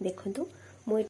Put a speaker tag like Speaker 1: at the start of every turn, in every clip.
Speaker 1: ଦେଖନ୍ତୁ ମୁଁ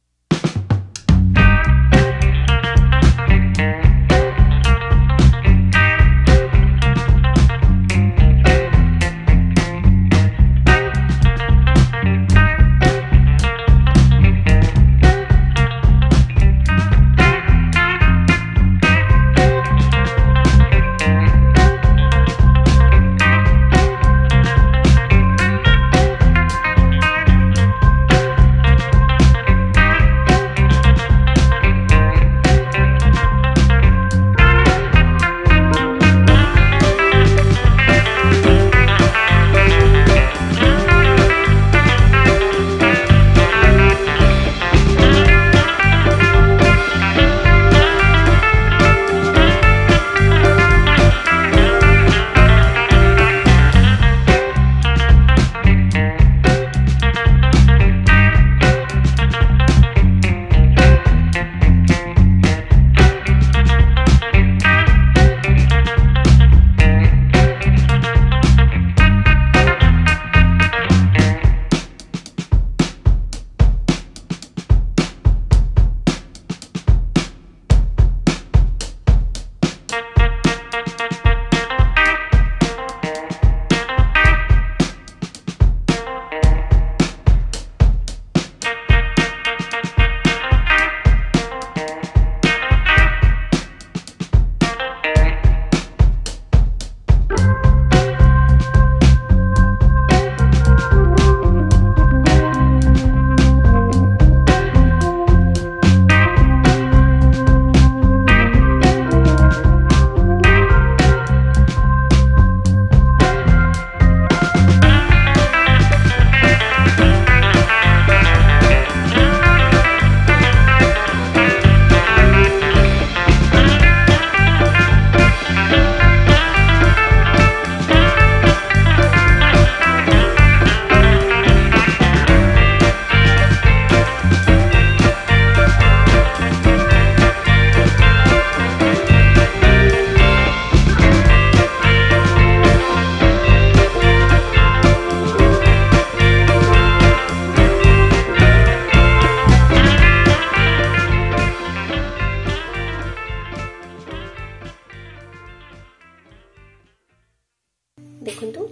Speaker 1: ଦେଖନ୍ତୁ